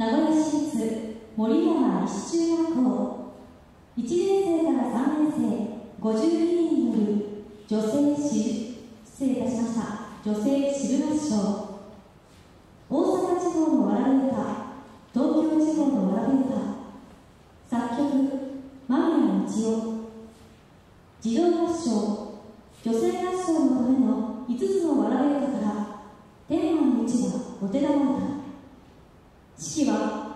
名古屋市立森山西中学校。1年生から3年生52人による女性シル失礼いたしました。女性シル合唱大阪地方のわらべ歌東京地方のわらべ歌作曲間宮道夫。児童合唱。女性合唱のための5つのわらべ歌から天満の一番お手玉歌式は